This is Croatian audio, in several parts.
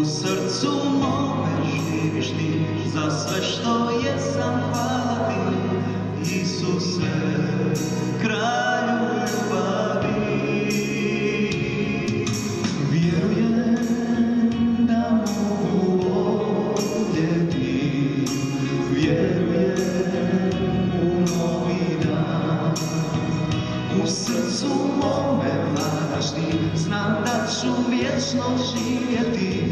U srcu mome živiš ti, za sve što jesam hvala ti. mome maraš znam da ću vječno živjeti,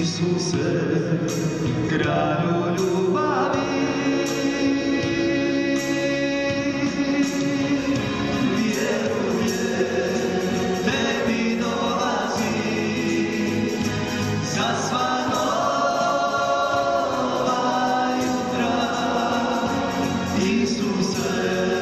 Isuse, kralju ljubavi. Isuse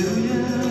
Hallelujah. you.